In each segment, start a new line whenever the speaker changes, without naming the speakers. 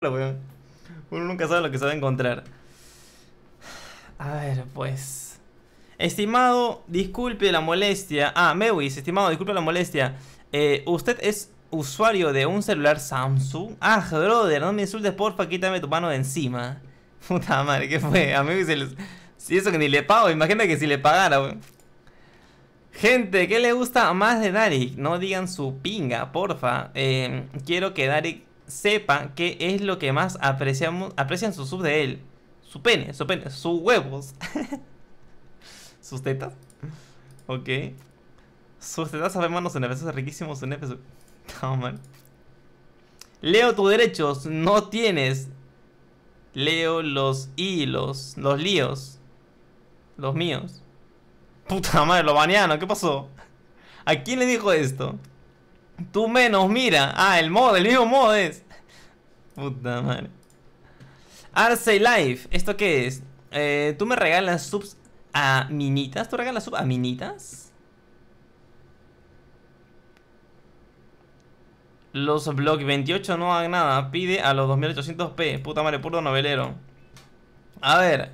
Uno nunca sabe lo que se va a encontrar. A ver, pues. Estimado, disculpe la molestia. Ah, Mewis, estimado, disculpe la molestia. Eh, ¿Usted es usuario de un celular Samsung? Ah, brother, no me insultes, porfa, quítame tu mano de encima. Puta madre, ¿qué fue? A Mewis se les... Si eso que ni le pago, imagina que si le pagara. Gente, ¿qué le gusta más de Darik? No digan su pinga, porfa. Eh, quiero que Darik sepa qué es lo que más apreciamos, aprecian sus subs de él. Su pene, su pene, sus huevos. sus tetas. Ok. Sus tetas sabemos en NFS riquísimos en NFS. No, man. Leo tus derechos, no tienes. Leo los hilos, los líos. Los míos. Puta madre, lo banearon, ¿qué pasó? ¿A quién le dijo esto? Tú menos, mira. Ah, el mod, el mismo mod es. Puta madre. Arce Life, ¿esto qué es? Eh, ¿Tú me regalas subs a minitas? ¿Tú regalas subs a minitas? Los Block 28 no hagan nada. Pide a los 2800p. Puta madre, puro novelero. A ver.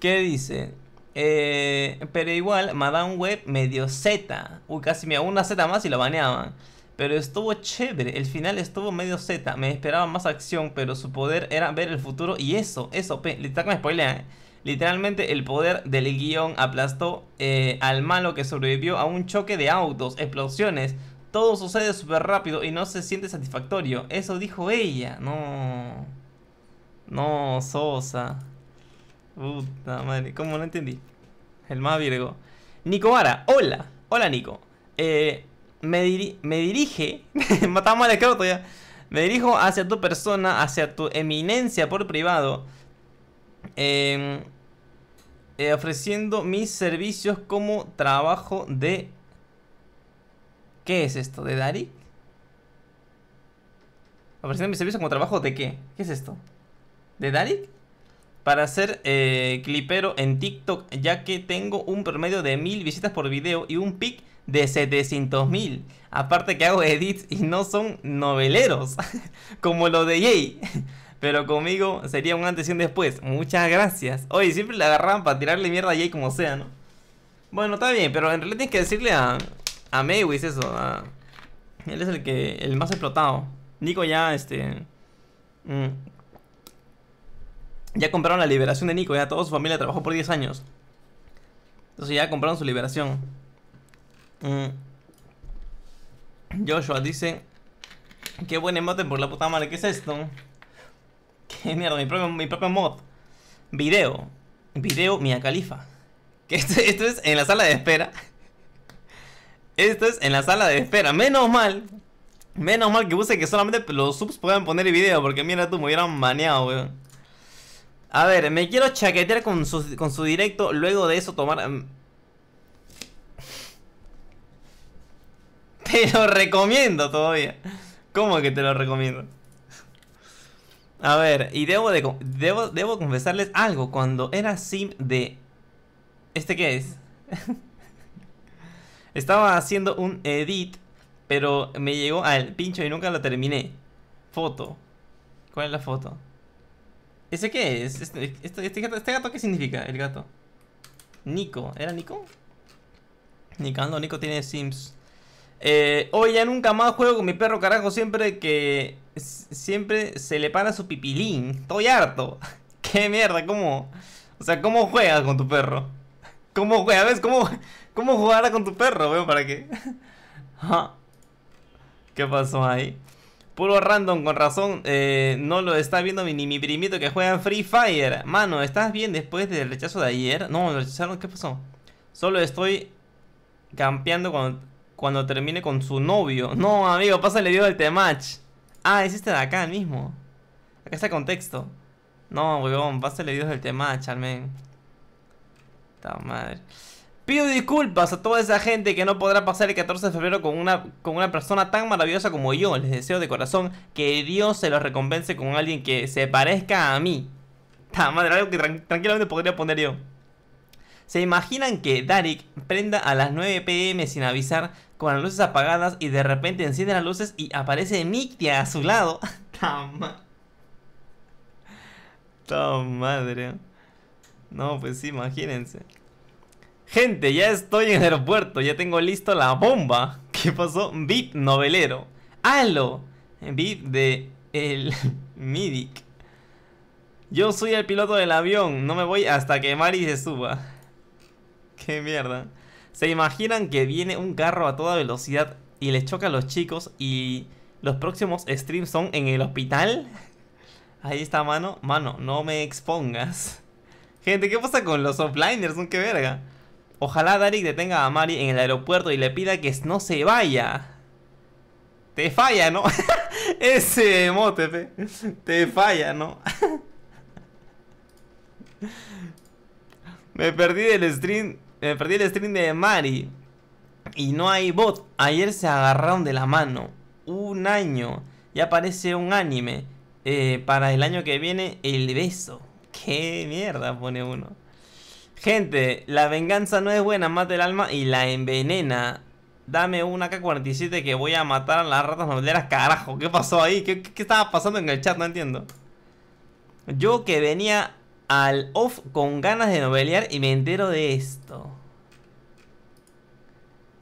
¿Qué dice? Eh, pero igual, Madame Web medio Z. Uy, casi me una Z más y lo baneaban. Pero estuvo chévere, el final estuvo medio Z. Me esperaba más acción, pero su poder era ver el futuro. Y eso, eso, ¿eh? Literalmente el poder del guion aplastó eh, al malo que sobrevivió a un choque de autos, explosiones. Todo sucede súper rápido y no se siente satisfactorio. Eso dijo ella. No. No, Sosa. Puta madre, ¿cómo no entendí? El más virgo. Nico Vara, hola. Hola, Nico. Eh, me, me dirige. Matamos al escroto ya. Me dirijo hacia tu persona, hacia tu eminencia por privado. Em, eh, ofreciendo mis servicios como trabajo de. ¿Qué es esto? ¿De Dari? Ofreciendo mis servicios como trabajo de qué? ¿Qué es esto? ¿De Darik? Para ser eh, clipero en TikTok, ya que tengo un promedio de mil visitas por video y un pic de 700 mil. Aparte que hago edits y no son noveleros, como lo de Jay. Pero conmigo sería un antes y un después. Muchas gracias. Oye, siempre le agarraban para tirarle mierda a Jay como sea, ¿no? Bueno, está bien, pero en realidad tienes que decirle a, a Maywis eso. él es el que el más explotado. Nico ya, este... Mm, ya compraron la liberación de Nico, ya toda su familia trabajó por 10 años. Entonces ya compraron su liberación. Mm. Joshua dice... Qué buen emote por la puta madre, ¿qué es esto? Qué mierda, mi propio, mi propio mod. Video. Video Mia Califa. Que esto, esto es en la sala de espera. Esto es en la sala de espera. Menos mal. Menos mal que puse que solamente los subs puedan poner el video. Porque mira tú, me hubieran maneado, weón. A ver, me quiero chaquetear con su, con su directo. Luego de eso tomar... Te lo recomiendo todavía. ¿Cómo que te lo recomiendo? A ver, y debo, de, debo, debo confesarles algo. Cuando era sim de... ¿Este qué es? Estaba haciendo un edit, pero me llegó al pincho y nunca lo terminé. Foto. ¿Cuál es la foto? ¿Ese qué es? Este, este, este, gato, ¿Este gato qué significa? El gato. Nico. ¿Era Nico? Nicando, Nico tiene Sims. Eh, hoy ya nunca más juego con mi perro, carajo. Siempre que. Siempre se le para su pipilín. Estoy harto. ¿Qué mierda? ¿Cómo? O sea, ¿cómo juegas con tu perro? ¿Cómo juegas? ¿Ves? ¿Cómo, cómo jugar con tu perro? Veo para qué. ¿Qué pasó ahí? Puro random, con razón, eh, no lo está viendo ni mi primito que juega en Free Fire. Mano, ¿estás bien después del rechazo de ayer? No, lo rechazaron, ¿qué pasó? Solo estoy campeando cuando, cuando termine con su novio. No, amigo, pásale video del T-Match. Ah, es este de acá mismo. Acá está el contexto. No, weón, pásale videos del T-Match, al men. Esta madre. Pido disculpas a toda esa gente que no podrá pasar el 14 de febrero con una, con una persona tan maravillosa como yo. Les deseo de corazón que Dios se los recompense con alguien que se parezca a mí. Ta madre, algo que tranquilamente podría poner yo. ¿Se imaginan que Darik prenda a las 9 pm sin avisar con las luces apagadas y de repente enciende las luces y aparece Nictia a su lado? ¡Ta madre! No, pues sí, imagínense. Gente, ya estoy en el aeropuerto, ya tengo listo la bomba. ¿Qué pasó? VIP novelero. ¡Halo! VIP de el Midic. Yo soy el piloto del avión, no me voy hasta que Mari se suba. Qué mierda. ¿Se imaginan que viene un carro a toda velocidad y les choca a los chicos y los próximos streams son en el hospital? Ahí está, mano. Mano, no me expongas. Gente, ¿qué pasa con los offliners? ¿Qué verga? Ojalá Darik detenga a Mari en el aeropuerto y le pida que no se vaya. Te falla, ¿no? Ese mote, Te falla, ¿no? Me perdí el stream. Me perdí el stream de Mari. Y no hay bot. Ayer se agarraron de la mano. Un año. Ya aparece un anime. Eh, para el año que viene, el beso. Qué mierda pone uno. Gente, la venganza no es buena, mata el alma y la envenena. Dame una K-47 que voy a matar a las ratas noveleras. Carajo, ¿qué pasó ahí? ¿Qué, ¿Qué, estaba pasando en el chat? No entiendo. Yo que venía al off con ganas de novelear y me entero de esto.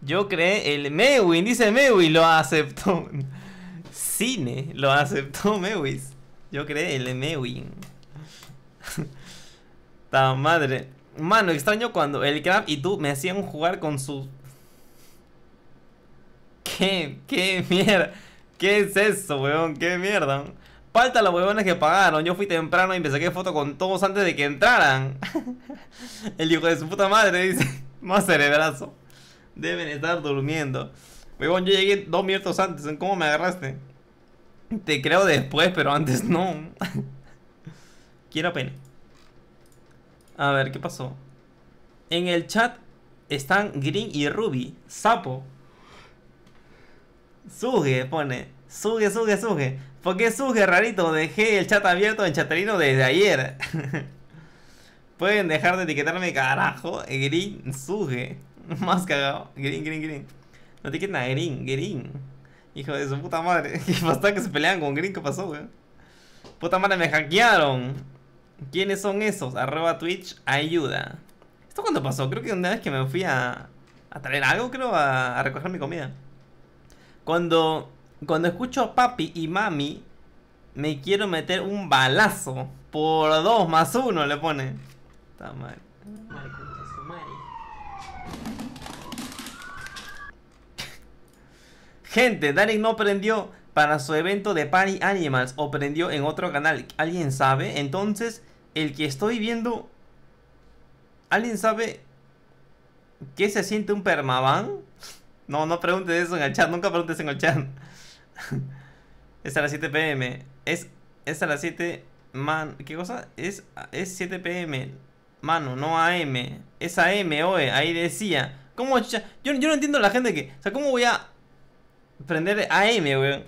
Yo creé el Mewin, dice Mewin, lo aceptó. Cine, lo aceptó Mewis. Yo creé el Mewin. Ta madre. Mano, extraño cuando el Crab y tú me hacían jugar con su... ¿Qué? ¿Qué mierda? ¿Qué es eso, weón? ¿Qué mierda? Falta los huevones que pagaron. Yo fui temprano y me saqué foto con todos antes de que entraran. El hijo de su puta madre dice: Más cerebrazo. Deben estar durmiendo. Huevón, yo llegué dos minutos antes. ¿En cómo me agarraste? Te creo después, pero antes no. Quiero pena. A ver, ¿qué pasó? En el chat están Green y Ruby. Sapo. Suge, pone. Suge, suge, suge. ¿Por qué suge, rarito? Dejé el chat abierto en chaterino desde ayer. Pueden dejar de etiquetarme, carajo. Green, suge. Más cagado. Green, green, green. No etiqueten a Green, Green. Hijo de su puta madre. ¿Qué pasó que se pelean con Green? ¿Qué pasó, weón? Puta madre, me hackearon. ¿Quiénes son esos? Arroba Twitch, ayuda. ¿Esto cuándo pasó? Creo que una vez que me fui a, a traer algo, creo, a, recoger mi comida. Cuando cuando escucho a papi y mami, me quiero meter un balazo. Por dos más uno le pone. Está mal. Gente, Darik no prendió para su evento de Party Animals o prendió en otro canal. ¿Alguien sabe? Entonces, el que estoy viendo... ¿Alguien sabe qué se siente un permaban? No, no preguntes eso en el chat. Nunca preguntes en el chat. es a las 7 pm. Es, es a las 7. Man, ¿Qué cosa? Es, es 7 pm. Mano, no AM. Es AM, oe. Ahí decía. ¿Cómo? Yo, yo no entiendo la gente que. O sea, ¿cómo voy a prender AM, weón?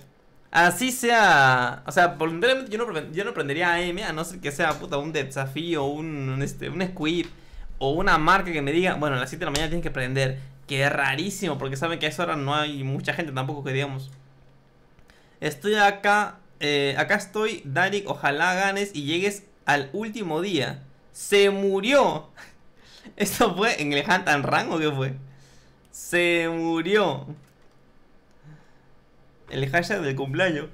Así sea. O sea, voluntariamente yo no, yo no prendería AM a no ser que sea puta un desafío, un, este, un squid o una marca que me diga, bueno, a las 7 de la mañana tienes que prender. Que es rarísimo, porque saben que a esa hora no hay mucha gente tampoco que digamos. Estoy acá. Eh, acá estoy, Darik. Ojalá ganes y llegues al último día. Se murió. ¿Esto fue en el Hantan Rang o qué fue? Se murió. El hashtag del cumpleaños.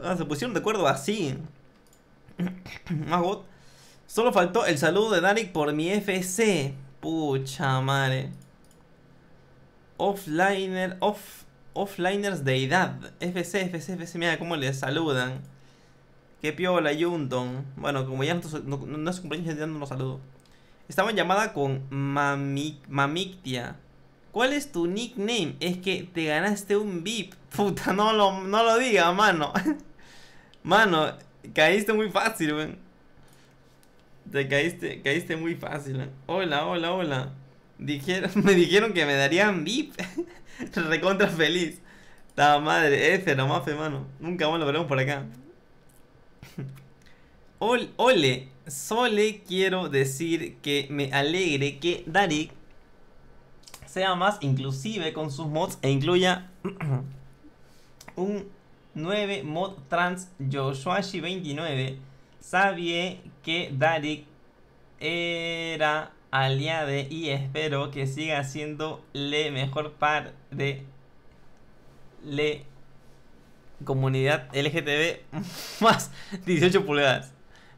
Ah, se pusieron de acuerdo así. Más bot. Solo faltó el saludo de Darik por mi FC. Pucha madre. Offliner, off, offliners de edad. FC, FC, FC, mira cómo les saludan. Qué piola, Junton. Bueno, como ya no, no, es cumpleaños, ya no los saludo. Estaba en llamada con Mamictia. ¿Cuál es tu nickname? Es que te ganaste un VIP. Puta, no lo, no lo diga, mano. mano, caíste muy fácil, weón. Te caíste, caíste muy fácil. Hola, hola, hola. Dijeron, me dijeron que me darían VIP. Recontra feliz. Ta madre, F nomás, mano. Nunca más lo veremos por acá. ole, sole quiero decir que me alegre que Darik sea más inclusive con sus mods e incluya un 9 mod trans Yoshuashi 29 sabía que Darik era aliade y espero que siga siendo le mejor par de le comunidad LGTB más 18 pulgadas.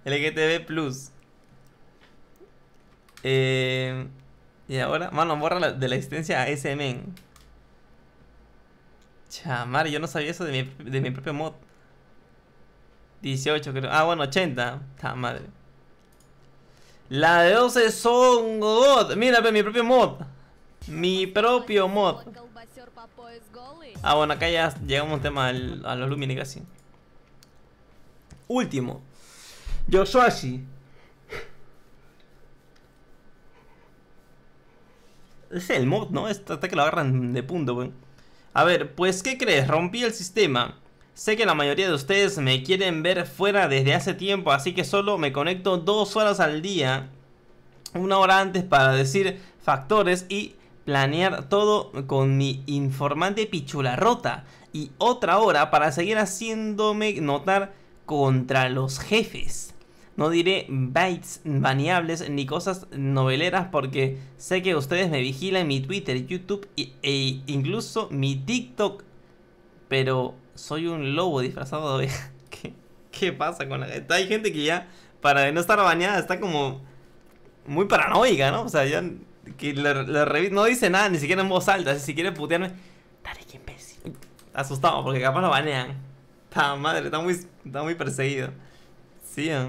LGTB plus. Eh, y ahora, mano, borra de la existencia a ese men. Chamar, yo no sabía eso de mi, de mi propio mod. 18 creo. Ah, bueno, 80. Ta madre. La de 12 son God. Mira, mi propio mod. Mi propio mod. Ah, bueno, acá ya llegamos un tema a los Lumini casi. Último. Yoshuashi. Es el mod, ¿no? Hasta que lo agarran de punto, güey. A ver, pues, ¿qué crees? Rompí el sistema. Sé que la mayoría de ustedes me quieren ver fuera desde hace tiempo, así que solo me conecto dos horas al día. Una hora antes para decir factores y planear todo con mi informante pichula rota. Y otra hora para seguir haciéndome notar contra los jefes. No diré bytes baneables ni cosas noveleras porque sé que ustedes me vigilan mi Twitter, YouTube e incluso mi TikTok. Pero soy un lobo disfrazado de ¿Qué, ¿Qué, pasa con la gente? Hay gente que ya, para no estar bañada, está como muy paranoica, ¿no? O sea, ya que no dice nada, ni siquiera en voz alta. Si quiere putearme, dale, qué imbécil. Asustado porque capaz lo banean. Está madre, está muy, está muy perseguido. Sí, ¿eh?